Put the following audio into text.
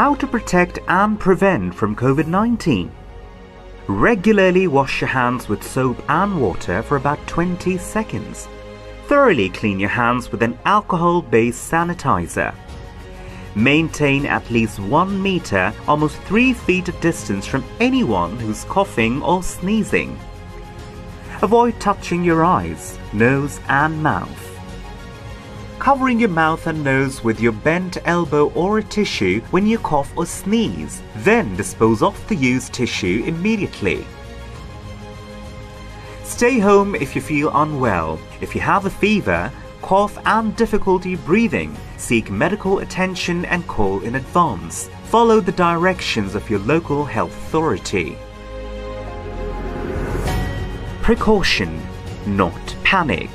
How to protect and prevent from COVID 19? Regularly wash your hands with soap and water for about 20 seconds. Thoroughly clean your hands with an alcohol based sanitizer. Maintain at least 1 meter, almost 3 feet of distance from anyone who's coughing or sneezing. Avoid touching your eyes, nose, and mouth. Covering your mouth and nose with your bent elbow or a tissue when you cough or sneeze. Then dispose of the used tissue immediately. Stay home if you feel unwell. If you have a fever, cough, and difficulty breathing, seek medical attention and call in advance. Follow the directions of your local health authority. Precaution, not panic.